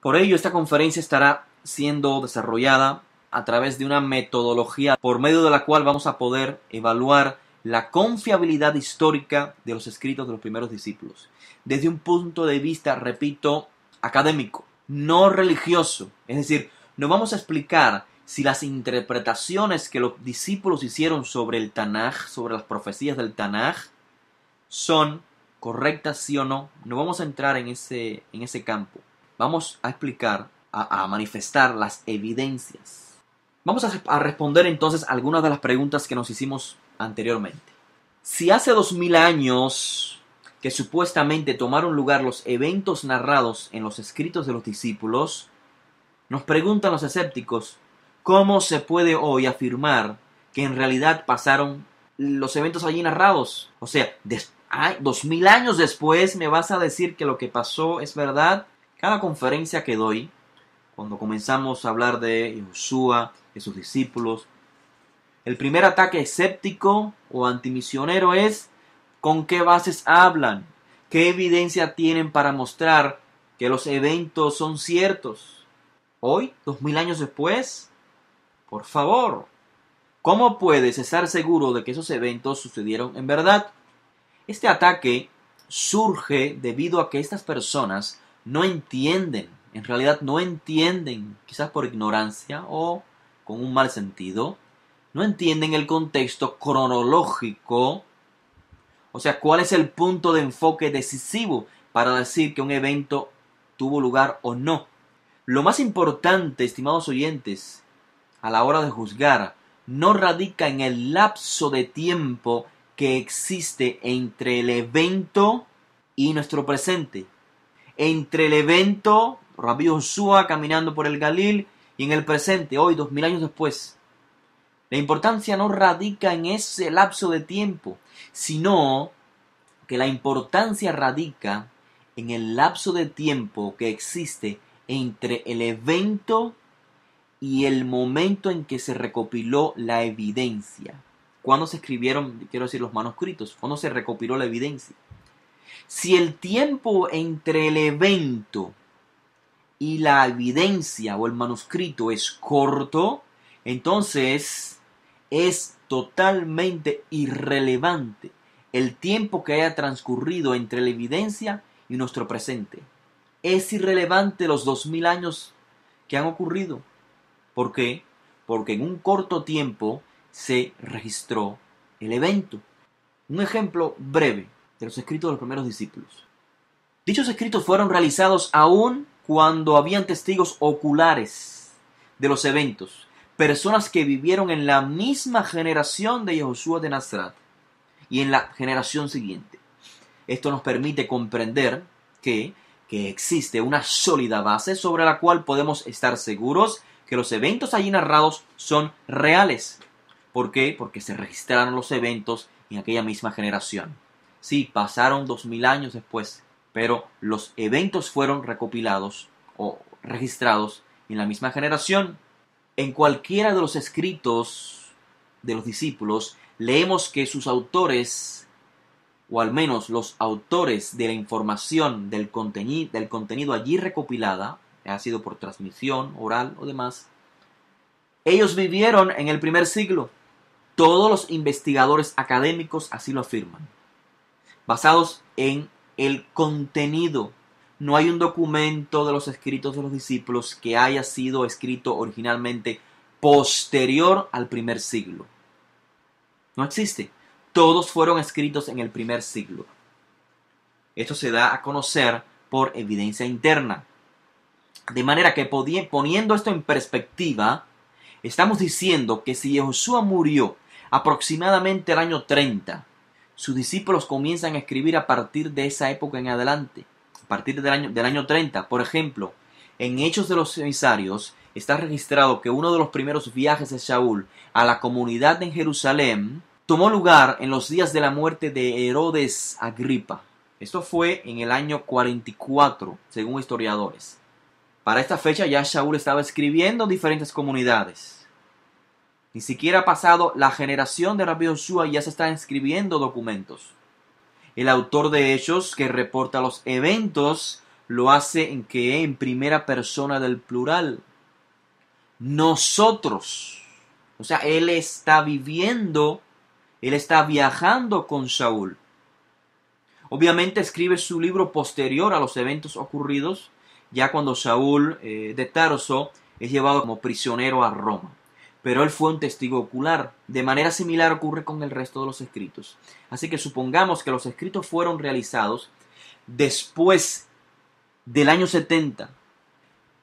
Por ello, esta conferencia estará siendo desarrollada a través de una metodología por medio de la cual vamos a poder evaluar la confiabilidad histórica de los escritos de los primeros discípulos, desde un punto de vista, repito, académico, no religioso. Es decir, no vamos a explicar si las interpretaciones que los discípulos hicieron sobre el Tanaj, sobre las profecías del Tanaj, son correctas sí o no. No vamos a entrar en ese, en ese campo. Vamos a explicar, a, manifestar las evidencias. Vamos a responder entonces algunas de las preguntas que nos hicimos anteriormente. Si hace dos mil años que supuestamente tomaron lugar los eventos narrados en los escritos de los discípulos, nos preguntan los escépticos, ¿cómo se puede hoy afirmar que en realidad pasaron los eventos allí narrados? O sea, dos mil años después me vas a decir que lo que pasó es verdad. Cada conferencia que doy, cuando comenzamos a hablar de Josué, de sus discípulos, el primer ataque escéptico o antimisionero es ¿con qué bases hablan? ¿Qué evidencia tienen para mostrar que los eventos son ciertos? Hoy, dos mil años después, por favor, ¿cómo puedes estar seguro de que esos eventos sucedieron en verdad? Este ataque surge debido a que estas personas no entienden, en realidad no entienden, quizás por ignorancia o con un mal sentido, no entienden el contexto cronológico, o sea, cuál es el punto de enfoque decisivo para decir que un evento tuvo lugar o no. Lo más importante, estimados oyentes, a la hora de juzgar, no radica en el lapso de tiempo que existe entre el evento y nuestro presente. Entre el evento, Rabbi Joshua caminando por el Galil, y en el presente, hoy, dos mil años después. La importancia no radica en ese lapso de tiempo, sino que la importancia radica en el lapso de tiempo que existe entre el evento y el momento en que se recopiló la evidencia. Cuando se escribieron, quiero decir, los manuscritos, cuando se recopiló la evidencia. Si el tiempo entre el evento y la evidencia o el manuscrito es corto, entonces es totalmente irrelevante el tiempo que haya transcurrido entre la evidencia y nuestro presente. Es irrelevante los dos mil años que han ocurrido. ¿Por qué? Porque en un corto tiempo se registró el evento. Un ejemplo breve de los escritos de los primeros discípulos. Dichos escritos fueron realizados aún cuando habían testigos oculares de los eventos personas que vivieron en la misma generación de Josué de Nazaret y en la generación siguiente. Esto nos permite comprender que, que existe una sólida base sobre la cual podemos estar seguros que los eventos allí narrados son reales. ¿Por qué? Porque se registraron los eventos en aquella misma generación. Sí, pasaron dos mil años después, pero los eventos fueron recopilados o registrados en la misma generación en cualquiera de los escritos de los discípulos leemos que sus autores, o al menos los autores de la información del, del contenido allí recopilada, ha sido por transmisión oral o demás, ellos vivieron en el primer siglo. Todos los investigadores académicos así lo afirman, basados en el contenido no hay un documento de los escritos de los discípulos que haya sido escrito originalmente posterior al primer siglo. No existe. Todos fueron escritos en el primer siglo. Esto se da a conocer por evidencia interna. De manera que poniendo esto en perspectiva, estamos diciendo que si Josué murió aproximadamente el año 30, sus discípulos comienzan a escribir a partir de esa época en adelante a partir del año, del año 30. Por ejemplo, en Hechos de los Emisarios está registrado que uno de los primeros viajes de Shaul a la comunidad en Jerusalén tomó lugar en los días de la muerte de Herodes Agripa. Esto fue en el año 44, según historiadores. Para esta fecha ya Shaul estaba escribiendo diferentes comunidades. Ni siquiera ha pasado la generación de Rabbi y ya se están escribiendo documentos. El autor de Hechos, que reporta los eventos, lo hace en que en primera persona del plural. Nosotros. O sea, él está viviendo, él está viajando con Saúl. Obviamente escribe su libro posterior a los eventos ocurridos, ya cuando Saúl eh, de Tarso es llevado como prisionero a Roma. Pero él fue un testigo ocular. De manera similar ocurre con el resto de los escritos. Así que supongamos que los escritos fueron realizados después del año 70,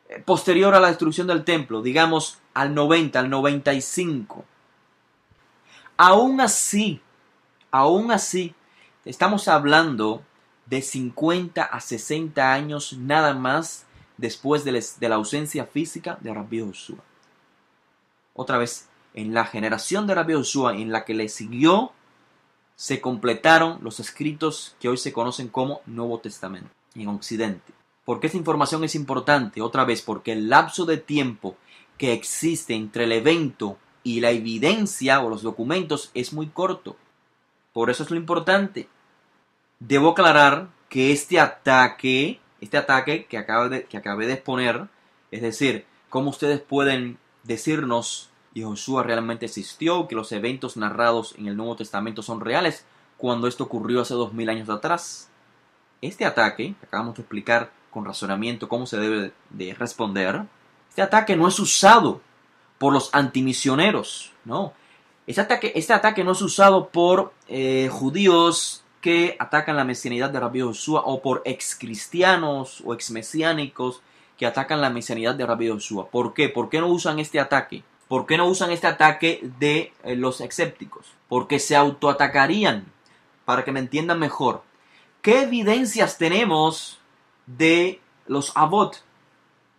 eh, posterior a la destrucción del templo, digamos al 90, al 95. Aún así, aún así, estamos hablando de 50 a 60 años nada más después de, la ausencia física de Rabbi Joshua. Otra vez, en la generación de Rabbi Joshua en la que le siguió, se completaron los escritos que hoy se conocen como Nuevo Testamento en Occidente. ¿Por qué esta información es importante? Otra vez, porque el lapso de tiempo que existe entre el evento y la evidencia o los documentos es muy corto. Por eso es lo importante. Debo aclarar que este ataque, este ataque que, de, que acabé de exponer, es decir, cómo ustedes pueden decirnos y Josué realmente existió, que los eventos narrados en el Nuevo Testamento son reales, cuando esto ocurrió hace dos mil años atrás. Este ataque, que acabamos de explicar con razonamiento cómo se debe de responder, este ataque no es usado por los antimisioneros, no. Este ataque, este ataque no es usado por eh, judíos que atacan la mesianidad de Rabbi Josué o por ex cristianos o ex mesiánicos atacan la mesianidad de Rabbi Josué. ¿Por qué? ¿Por qué no usan este ataque? ¿Por qué no usan este ataque de eh, los escépticos? Porque se autoatacarían. Para que me entiendan mejor. ¿Qué evidencias tenemos de los Abot,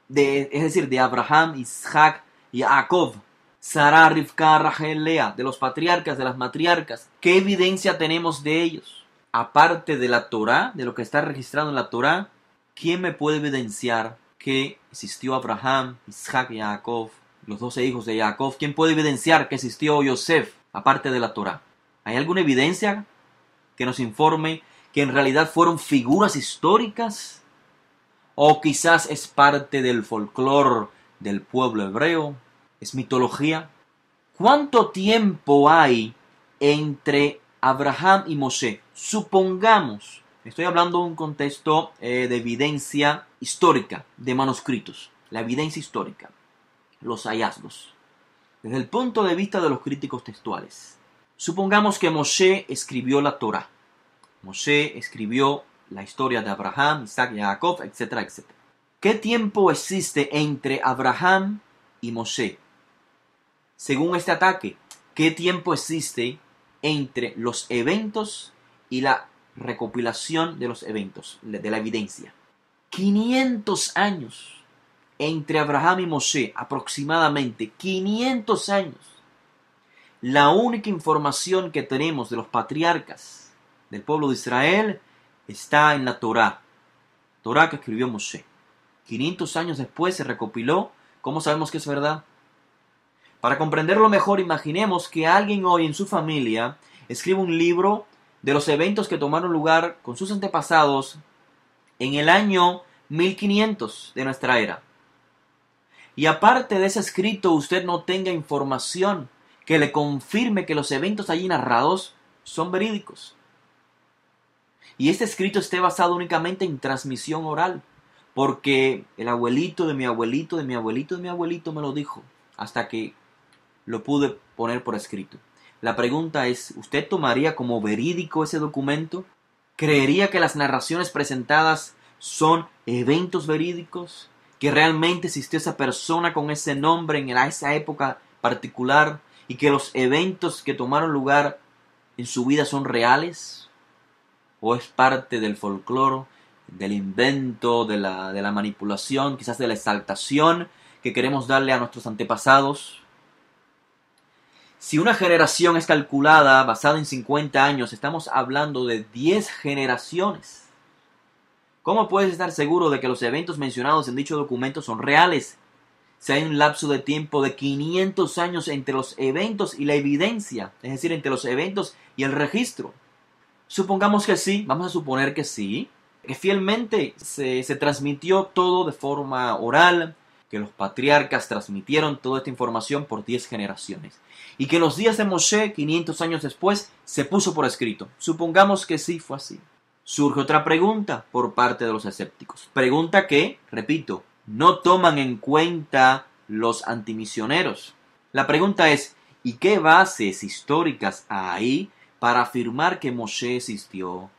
de, es decir, de Abraham, Isaac y Jacob, Sarah, Rivka, Rachel, Lea, de los patriarcas, de las matriarcas. ¿Qué evidencia tenemos de ellos? Aparte de la Torah, de lo que está registrado en la Torah, ¿quién me puede evidenciar que existió Abraham, Isaac y Jacob, los doce hijos de Jacob? ¿Quién puede evidenciar que existió Yosef, aparte de la Torah? ¿Hay alguna evidencia que nos informe que en realidad fueron figuras históricas o quizás es parte del folclore del pueblo hebreo, es mitología. ¿Cuánto tiempo hay entre Abraham y Moshe? Supongamos, estoy hablando de un contexto eh, de evidencia histórica, de manuscritos, la evidencia histórica, los hallazgos, desde el punto de vista de los críticos textuales. Supongamos que Moshe escribió la Torah. Moshe escribió la historia de Abraham, Isaac y Jacob, etcétera, etcétera. ¿Qué tiempo existe entre Abraham y Moshe? Según este ataque, ¿qué tiempo existe entre los eventos y la recopilación de los eventos, de la evidencia? 500 años entre Abraham y Moshe, aproximadamente 500 años. La única información que tenemos de los patriarcas del pueblo de Israel está en la Torá, Torá que escribió Moshe. 500 años después se recopiló. ¿Cómo sabemos que es verdad? Para comprenderlo mejor, imaginemos que alguien hoy en su familia escribe un libro de los eventos que tomaron lugar con sus antepasados en el año 1500 de nuestra era. Y aparte de ese escrito, usted no tenga información que le confirme que los eventos allí narrados son verídicos y este escrito esté basado únicamente en transmisión oral, porque el abuelito de mi abuelito, de mi abuelito, de mi abuelito me lo dijo, hasta que lo pude poner por escrito. La pregunta es, ¿usted tomaría como verídico ese documento? ¿Creería que las narraciones presentadas son eventos verídicos? ¿Que realmente existió esa persona con ese nombre en esa época particular? ¿Y que los eventos que tomaron lugar en su vida son reales? o es parte del folclore, del invento, de la, de la manipulación, quizás de la exaltación que queremos darle a nuestros antepasados. Si una generación es calculada basada en 50 años, estamos hablando de 10 generaciones. ¿Cómo puedes estar seguro de que los eventos mencionados en dicho documento son reales? Si hay un lapso de tiempo de 500 años entre los eventos y la evidencia, es decir, entre los eventos y el registro. Supongamos que sí, vamos a suponer que sí. que fielmente se, se transmitió todo de forma oral, que los patriarcas transmitieron toda esta información por 10 generaciones. Y que en los días de Moshe, 500 años después, se puso por escrito. Supongamos que sí fue así. Surge otra pregunta por parte de los escépticos. Pregunta que, repito, no toman en cuenta los antimisioneros. La pregunta es, ¿y qué bases históricas hay para afirmar que Moshe existió?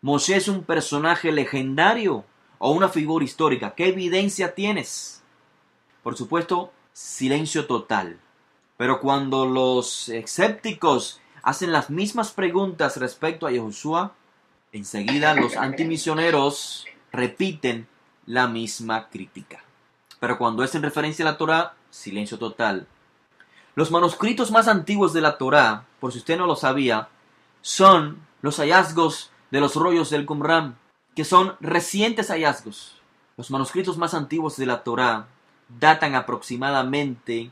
¿Moshe es un personaje legendario o una figura histórica? ¿Qué evidencia tienes? Por supuesto, silencio total. Pero cuando los escépticos hacen las mismas preguntas respecto a Yehoshua, enseguida los antimisioneros repiten la misma crítica. Pero cuando es en referencia a la Torah, silencio total. Los manuscritos más antiguos de la Torah, por si usted no lo sabía, son los hallazgos de los rollos del Qumran, que son recientes hallazgos. Los manuscritos más antiguos de la Torah datan aproximadamente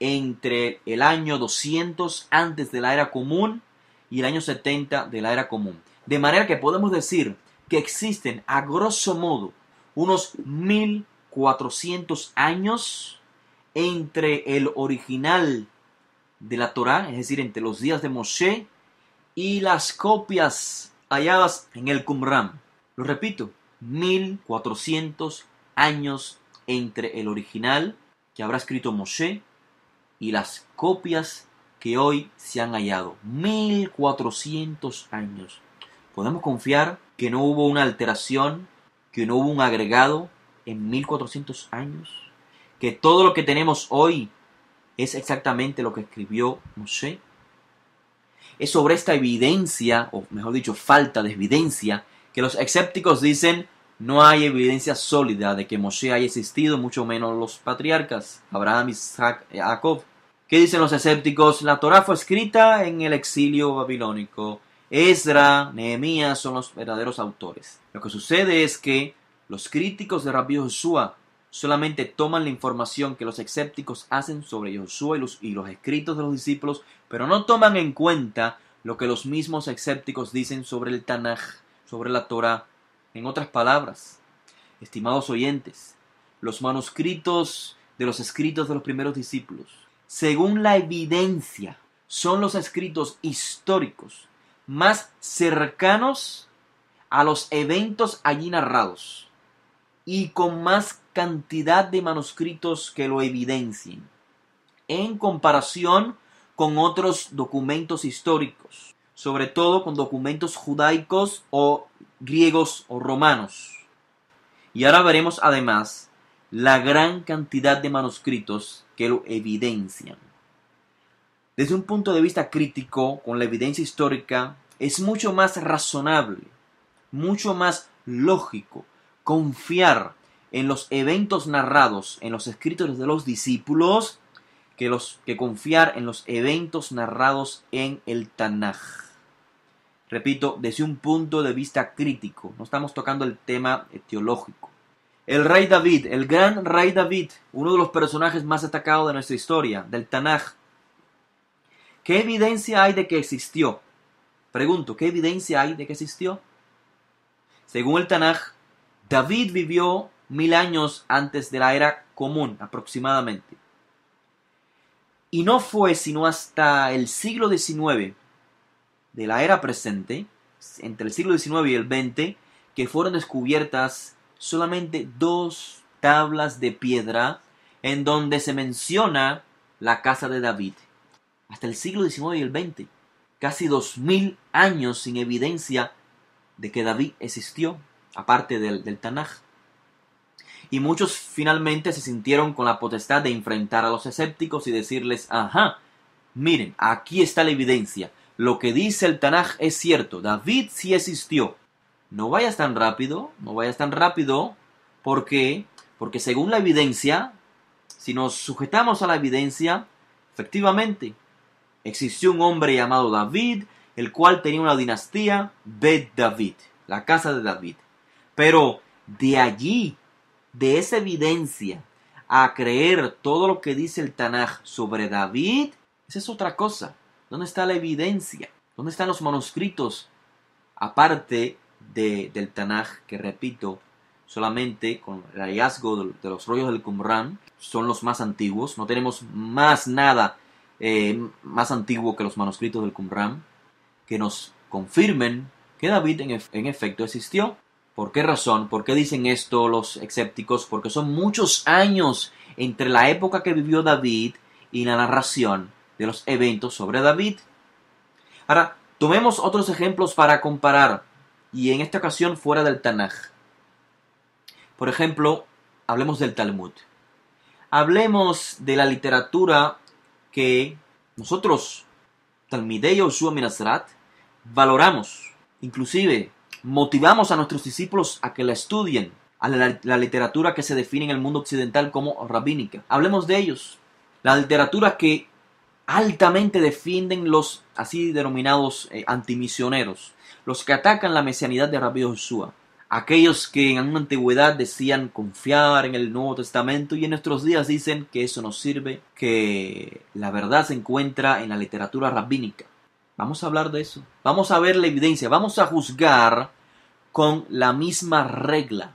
entre el año 200 antes de la era común y el año 70 de la era común. De manera que podemos decir que existen a grosso modo unos 1400 años entre el original de la Torá, es decir, entre los días de Moshe y las copias halladas en el Qumran. Repito, 1400 años entre el original que habrá escrito Moshe y las copias que hoy se han hallado. 1400 años. Podemos confiar que no hubo una alteración que no hubo un agregado en 1400 años, que todo lo que tenemos hoy es exactamente lo que escribió Moshe. Es sobre esta evidencia, o mejor dicho, falta de evidencia, que los escépticos dicen no hay evidencia sólida de que Moshe haya existido, mucho menos los patriarcas, Abraham, Isaac, Jacob. ¿Qué dicen los escépticos? La Torah fue escrita en el exilio babilónico. Esdra, Nehemías son los verdaderos autores. Lo que sucede es que los críticos de Rabbi Joshua solamente toman la información que los escépticos hacen sobre Joshua y los, y los escritos de los discípulos, pero no toman en cuenta lo que los mismos escépticos dicen sobre el Tanaj, sobre la Torah. En otras palabras, estimados oyentes, los manuscritos de los escritos de los primeros discípulos, según la evidencia, son los escritos históricos más cercanos a los eventos allí narrados y con más cantidad de manuscritos que lo evidencien en comparación con otros documentos históricos, sobre todo con documentos judaicos o griegos o romanos. Y ahora veremos además la gran cantidad de manuscritos que lo evidencian. Desde un punto de vista crítico, con la evidencia histórica, es mucho más razonable, mucho más lógico confiar en los eventos narrados en los escritos de los discípulos que, los, que confiar en los eventos narrados en el Tanaj. Repito, desde un punto de vista crítico, no estamos tocando el tema teológico. El rey David, el gran rey David, uno de los personajes más destacados de nuestra historia, del Tanaj, ¿Qué evidencia hay de que existió? Pregunto, ¿qué evidencia hay de que existió? Según el Tanaj, David vivió mil años antes de la era común, aproximadamente. Y no fue sino hasta el siglo XIX de la era presente, entre el siglo XIX y el XX, que fueron descubiertas solamente dos tablas de piedra en donde se menciona la casa de David hasta el siglo XIX y el XX, casi dos mil años sin evidencia de que David existió, aparte del, Tanaj. Y muchos finalmente se sintieron con la potestad de enfrentar a los escépticos y decirles, ajá, miren, aquí está la evidencia. Lo que dice el Tanaj es cierto, David sí existió. No vayas tan rápido, no vayas tan rápido, porque porque según la evidencia, si nos sujetamos a la evidencia, efectivamente, existió un hombre llamado David, el cual tenía una dinastía, Bet David, la casa de David. Pero de allí, de esa evidencia, a creer todo lo que dice el Tanaj sobre David, esa es otra cosa. ¿Dónde está la evidencia? ¿Dónde están los manuscritos? Aparte del Tanaj, que repito, solamente con el hallazgo de, los rollos del Qumran, son los más antiguos. No tenemos más nada eh, más antiguo que los manuscritos del Qumran que nos confirmen que David en, efecto existió. ¿Por qué razón? ¿Por qué dicen esto los escépticos? Porque son muchos años entre la época que vivió David y la narración de los eventos sobre David. Ahora, tomemos otros ejemplos para comparar, y en esta ocasión fuera del Tanaj. Por ejemplo, hablemos del Talmud. Hablemos de la literatura que nosotros, Talmidei Yoshua Minasrat, valoramos, inclusive motivamos a nuestros discípulos a que la estudien, a la, literatura que se define en el mundo occidental como rabínica. Hablemos de ellos. La literatura que altamente defienden los así denominados eh, antimisioneros, los que atacan la mesianidad de Rabbi Joshua, aquellos que en una antigüedad decían confiar en el Nuevo Testamento y en nuestros días dicen que eso no sirve, que la verdad se encuentra en la literatura rabínica. Vamos a hablar de eso. Vamos a ver la evidencia. Vamos a juzgar con la misma regla.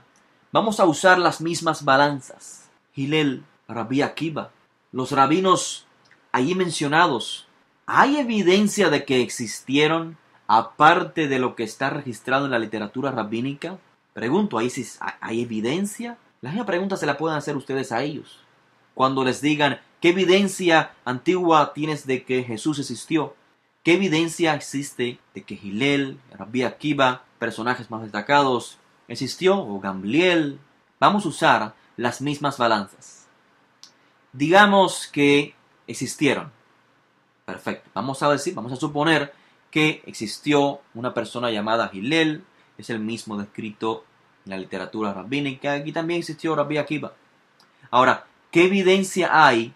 Vamos a usar las mismas balanzas. Hillel, Rabbi Akiva, los rabinos allí mencionados. ¿Hay evidencia de que existieron aparte de lo que está registrado en la literatura rabínica? Pregunto, ¿hay, ¿hay evidencia? La misma pregunta se la pueden hacer ustedes a ellos. Cuando les digan, ¿qué evidencia antigua tienes de que Jesús existió? ¿Qué evidencia existe de que Gilel, Rabbi Akiva, personajes más destacados, existió? O Gamliel. Vamos a usar las mismas balanzas. Digamos que existieron. Perfecto. Vamos a decir, vamos a suponer que existió una persona llamada Gilel, es el mismo descrito en la literatura rabínica, aquí también existió Rabbi Akiva. Ahora, ¿qué evidencia hay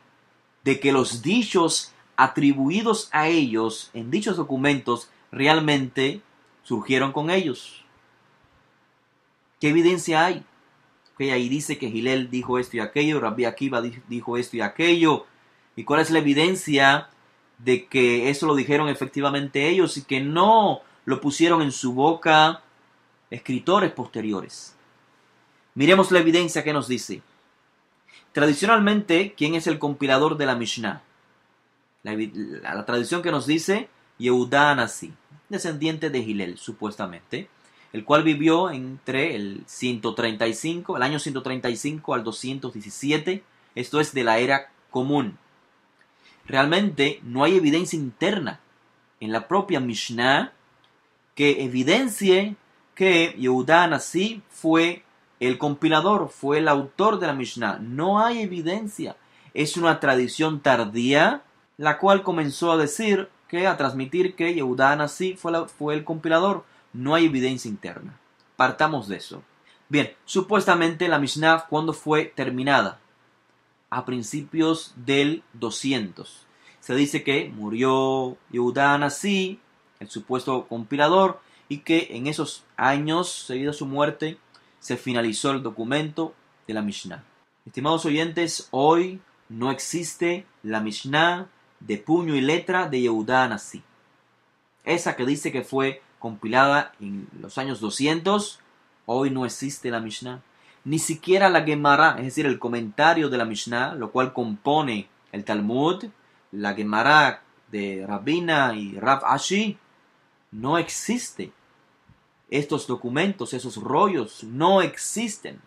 de que los dichos atribuidos a ellos en dichos documentos realmente surgieron con ellos? ¿Qué evidencia hay? Que ahí dice que Gilel dijo esto y aquello, Rabbi Akiva dijo esto y aquello. ¿Y cuál es la evidencia de que eso lo dijeron efectivamente ellos y que no lo pusieron en su boca escritores posteriores. Miremos la evidencia que nos dice. Tradicionalmente, ¿quién es el compilador de la Mishnah? La, tradición que nos dice Anasi, descendiente de Gilel, supuestamente, el cual vivió entre el 135, el año 135 al 217, esto es de la era común. Realmente no hay evidencia interna en la propia Mishnah que evidencie que Yehuda Nasi fue el compilador, fue el autor de la Mishnah. No hay evidencia. Es una tradición tardía, la cual comenzó a decir que, a transmitir que Yehuda Nasi fue, fue el compilador. No hay evidencia interna. Partamos de eso. Bien, supuestamente la Mishnah, ¿cuándo fue terminada? A principios del 200. Se dice que murió Yehuda Nasi, el supuesto compilador, y que en esos años seguidos a su muerte se finalizó el documento de la Mishnah. Estimados oyentes, hoy no existe la Mishnah de puño y letra de Yehudá Nasi. Esa que dice que fue compilada en los años 200, hoy no existe la Mishnah. Ni siquiera la Gemara, es decir, el comentario de la Mishnah, lo cual compone el Talmud, la Gemara de Rabina y Rav Ashi, no existe estos documentos, esos rollos, no existen.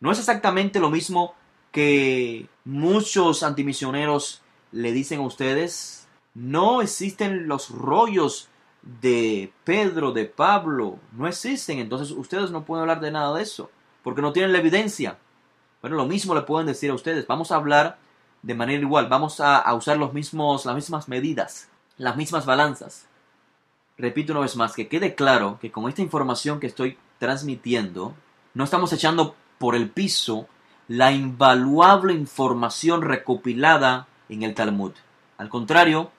No es exactamente lo mismo que muchos antimisioneros le dicen a ustedes. No existen los rollos de Pedro, de Pablo, no existen. Entonces ustedes no pueden hablar de nada de eso, porque no tienen la evidencia. Bueno, lo mismo le pueden decir a ustedes. Vamos a hablar de manera igual, vamos a, a usar los mismos, las mismas medidas, las mismas balanzas repito una vez más, que quede claro que con esta información que estoy transmitiendo, no estamos echando por el piso la invaluable información recopilada en el Talmud. Al contrario,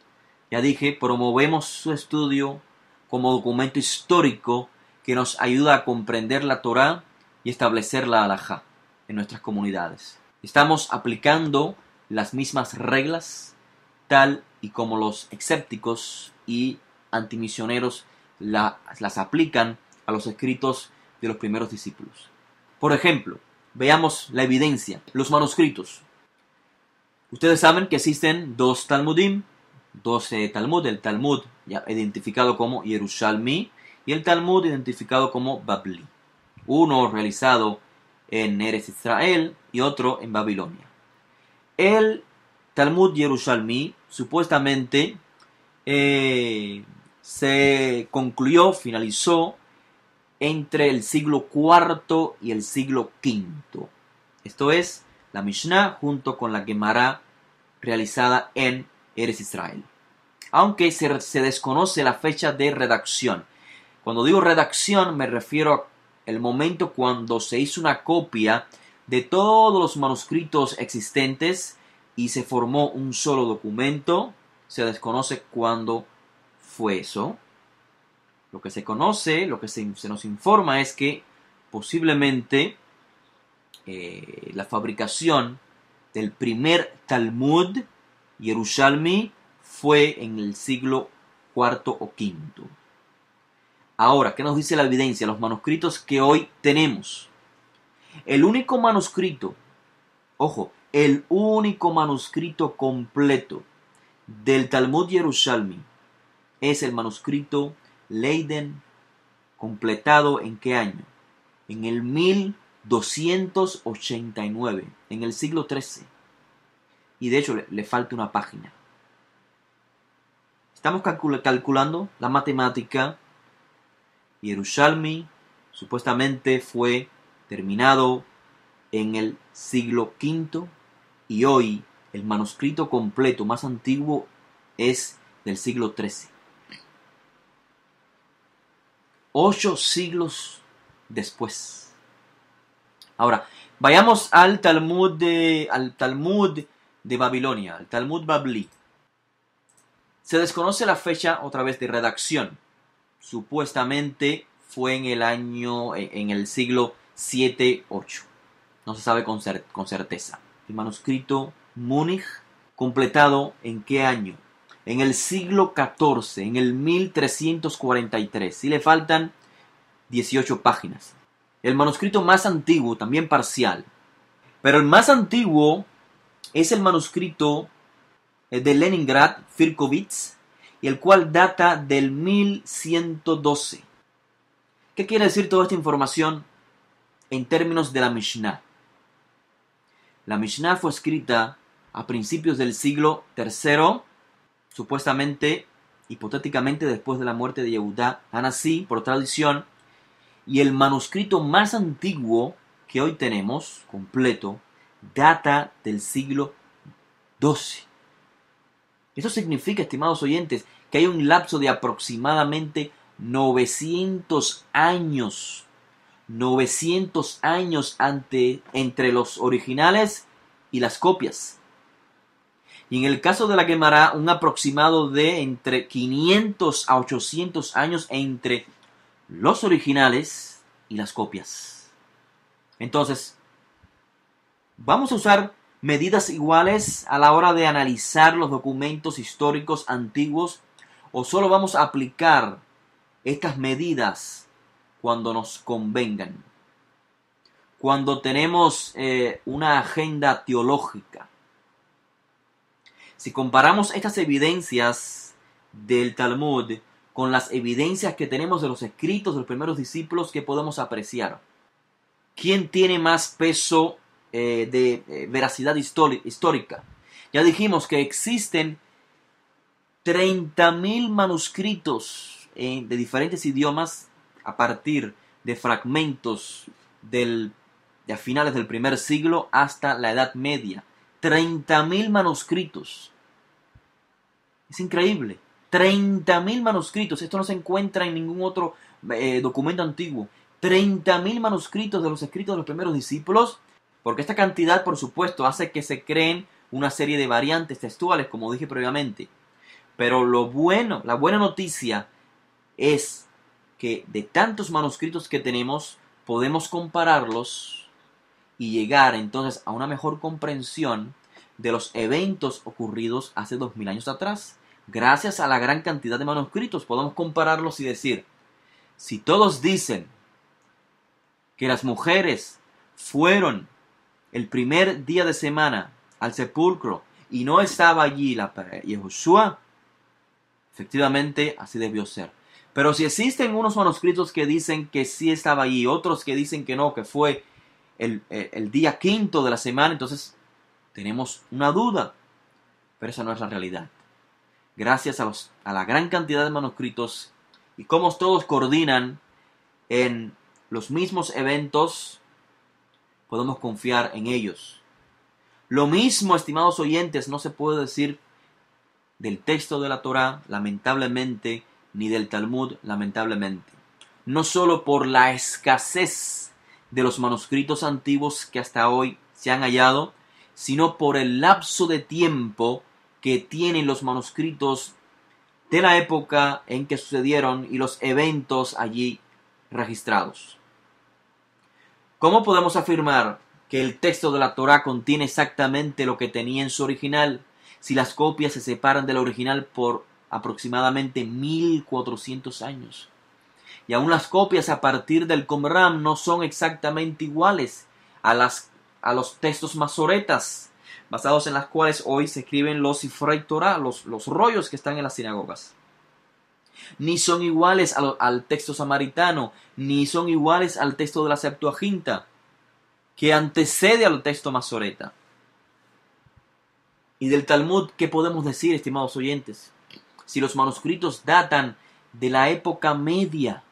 ya dije, promovemos su estudio como documento histórico que nos ayuda a comprender la Torá y establecer la halajá en nuestras comunidades. Estamos aplicando las mismas reglas tal y como los escépticos y antimisioneros las aplican a los escritos de los primeros discípulos. Por ejemplo, veamos la evidencia, los manuscritos. Ustedes saben que existen dos Talmudim, dos Talmud, el Talmud ya identificado como Yerushalmi y el Talmud identificado como Babli. Uno realizado en Eres Israel y otro en Babilonia. El Talmud Yerushalmi supuestamente eh, se concluyó, finalizó entre el siglo IV y el siglo V. Esto es la Mishnah junto con la Gemara realizada en Eres Israel. Aunque se, se desconoce la fecha de redacción. Cuando digo redacción me refiero al momento cuando se hizo una copia de todos los manuscritos existentes y se formó un solo documento. Se desconoce cuándo fue eso. Lo que se conoce, lo que se, nos informa es que posiblemente eh, la fabricación del primer Talmud Yerushalmi fue en el siglo IV o V. Ahora, ¿qué nos dice la evidencia? Los manuscritos que hoy tenemos. El único manuscrito, ojo, el único manuscrito completo del Talmud Yerushalmi es el manuscrito Leiden, completado en qué año? En el 1289, en el siglo XIII. Y de hecho le, falta una página. Estamos calculando la matemática Yerushalmi supuestamente fue terminado en el siglo V y hoy el manuscrito completo más antiguo es del siglo XIII. Ocho siglos después. Ahora, vayamos al Talmud de, al Talmud de Babilonia, al Talmud Babli. Se desconoce la fecha otra vez de redacción, supuestamente fue en el año, e, en el siglo 7-8. No se sabe con, certeza. El manuscrito Múnich, completado en qué año? En el siglo 14, en el 1343. Y le faltan 18 páginas. El manuscrito más antiguo, también parcial. Pero el más antiguo es el manuscrito eh, de Leningrad, Firkovitz, el cual data del 1112. ¿Qué quiere decir toda esta información en términos de la Mishnah? La Mishnah fue escrita a principios del siglo III, supuestamente, hipotéticamente después de la muerte de Yehudá Hanasí, por tradición, y el manuscrito más antiguo que hoy tenemos, completo, data del siglo XII. Eso significa, estimados oyentes, que hay un lapso de aproximadamente 900 años. 900 años entre los originales y las copias. Y en el caso de la quemará, un aproximado de entre 500 a 800 años entre los originales y las copias. Entonces, vamos a usar medidas iguales a la hora de analizar los documentos históricos antiguos o solo vamos a aplicar estas medidas cuando nos convengan, cuando tenemos eh, una agenda teológica. Si comparamos estas evidencias del Talmud con las evidencias que tenemos de los escritos de los primeros discípulos, ¿qué podemos apreciar? ¿Quién tiene más peso eh, de eh, veracidad histórica. Ya dijimos que existen 30.000 manuscritos de diferentes idiomas a partir de fragmentos del, de finales del primer siglo hasta la Edad Media. 30.000 manuscritos. Es increíble. 30.000 manuscritos. Esto no se encuentra en ningún otro eh, documento antiguo. 30.000 manuscritos de los escritos de los primeros discípulos porque esta cantidad, por supuesto, hace que se creen una serie de variantes textuales, como dije previamente. Pero lo bueno, la buena noticia es que de tantos manuscritos que tenemos, podemos compararlos y llegar entonces a una mejor comprensión de los eventos ocurridos hace dos mil años atrás. Gracias a la gran cantidad de manuscritos podemos compararlos y decir, Si todos dicen que las mujeres fueron el primer día de semana al sepulcro y no estaba allí la Yehoshua, efectivamente así debió ser. Pero si existen unos manuscritos que dicen que sí estaba allí, otros que dicen que no, que fue el, el día quinto de la semana, entonces tenemos una duda. Pero esa no es la realidad. Gracias a, los, a la gran cantidad de manuscritos y cómo todos coordinan en los mismos eventos, podemos confiar en ellos. Lo mismo, estimados oyentes, no se puede decir del texto de la Torá, lamentablemente, ni del Talmud, lamentablemente. No solo por la escasez de los manuscritos antiguos que hasta hoy se han hallado, sino por el lapso de tiempo que tienen los manuscritos de la época en que sucedieron y los eventos allí registrados. ¿Cómo podemos afirmar que el texto de la Torá contiene exactamente lo que tenía en su original si las copias se separan del original por aproximadamente 1400 años? Y aún las copias a partir del Qumran no son exactamente iguales a, las, a los textos masoretas, basados en las cuales hoy se escriben los Sifrei Torah, los, los rollos que están en las sinagogas ni son iguales al, texto samaritano, ni son iguales al texto de la Septuaginta, que antecede al texto masoreta. Y del Talmud, ¿qué podemos decir, estimados oyentes? Si los manuscritos datan de la época media,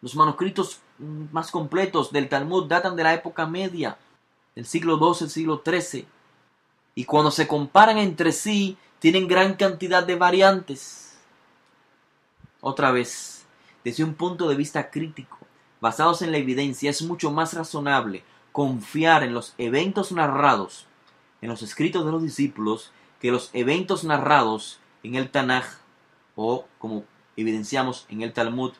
los manuscritos más completos del Talmud datan de la época media, del siglo XII, siglo XIII, y cuando se comparan entre sí, tienen gran cantidad de variantes otra vez, desde un punto de vista crítico, basados en la evidencia, es mucho más razonable confiar en los eventos narrados en los escritos de los discípulos que los eventos narrados en el Tanaj o, como evidenciamos, en el Talmud.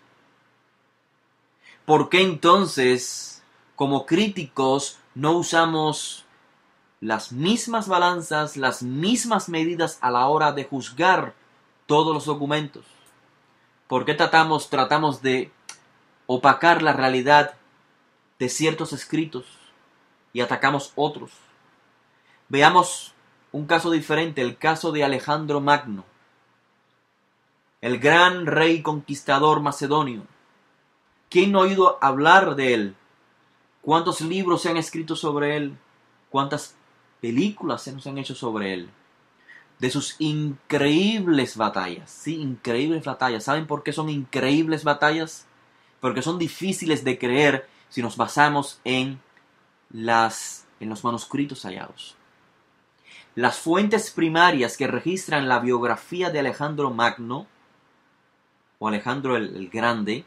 ¿Por qué entonces, como críticos, no usamos las mismas balanzas, las mismas medidas a la hora de juzgar todos los documentos? ¿Por qué tratamos, tratamos de opacar la realidad de ciertos escritos y atacamos otros? Veamos un caso diferente, el caso de Alejandro Magno, el gran rey conquistador macedonio. ¿Quién no ha oído hablar de él? ¿Cuántos libros se han escrito sobre él? ¿Cuántas películas se nos han hecho sobre él? De sus increíbles batallas. Sí, increíbles batallas. ¿Saben por qué son increíbles batallas? Porque son difíciles de creer si nos basamos en, las, en los manuscritos hallados. Las fuentes primarias que registran la biografía de Alejandro Magno, o Alejandro el, el Grande,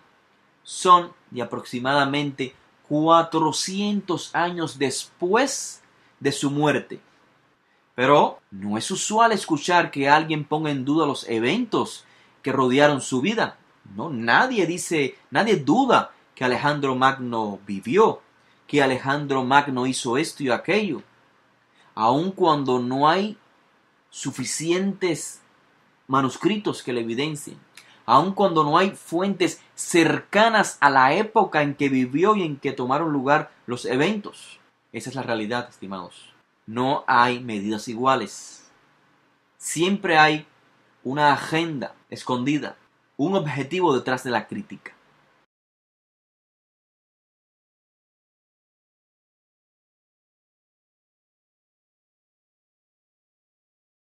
son de aproximadamente 400 años después de su muerte. Pero no es usual escuchar que alguien ponga en duda los eventos que rodearon su vida. No, nadie dice, nadie duda que Alejandro Magno vivió, que Alejandro Magno hizo esto y aquello. Aun cuando no hay suficientes manuscritos que le evidencien, aun cuando no hay fuentes cercanas a la época en que vivió y en que tomaron lugar los eventos. Esa es la realidad, estimados no hay medidas iguales. Siempre hay una agenda escondida, un objetivo detrás de la crítica.